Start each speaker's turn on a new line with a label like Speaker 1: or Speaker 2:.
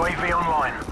Speaker 1: UAV online.